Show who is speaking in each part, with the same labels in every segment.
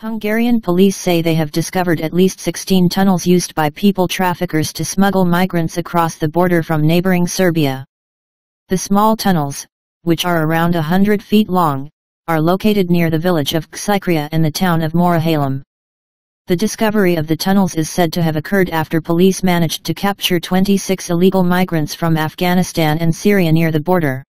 Speaker 1: Hungarian police say they have discovered at least 16 tunnels used by people traffickers to smuggle migrants across the border from neighboring Serbia. The small tunnels, which are around 100 feet long, are located near the village of Csikeria and the town of Morahalom. The discovery of the tunnels is said to have occurred after police managed to capture 26 illegal migrants from Afghanistan and Syria near the border.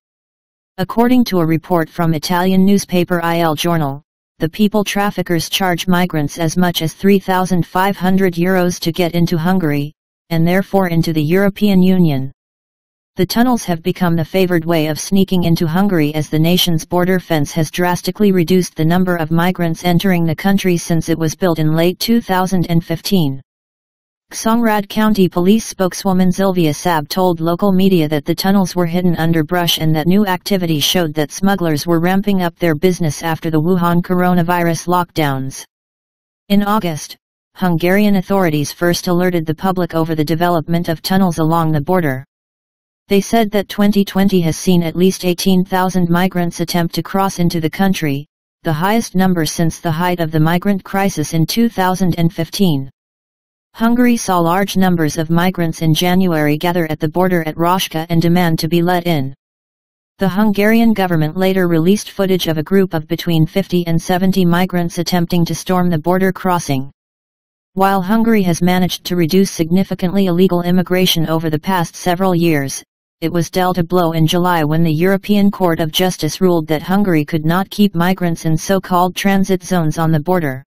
Speaker 1: According to a report from Italian newspaper Il Giornale, the people traffickers charge migrants as much as 3,500 euros to get into Hungary, and therefore into the European Union. The tunnels have become the favored way of sneaking into Hungary as the nation's border fence has drastically reduced the number of migrants entering the country since it was built in late 2015. Csongrád County Police spokeswoman Szilvia Szab told local media that the tunnels were hidden under brush and that new activity showed that smugglers were ramping up their business after the Wuhan coronavirus lockdowns. In August, Hungarian authorities first alerted the public over the development of tunnels along the border. They said that 2020 has seen at least 18,000 migrants attempt to cross into the country, the highest number since the height of the migrant crisis in 2015. Hungary saw large numbers of migrants in January gather at the border at Röszke and demand to be let in. The Hungarian government later released footage of a group of between 50 and 70 migrants attempting to storm the border crossing. While Hungary has managed to reduce significantly illegal immigration over the past several years, it was dealt a blow in July when the European Court of Justice ruled that Hungary could not keep migrants in so-called transit zones on the border.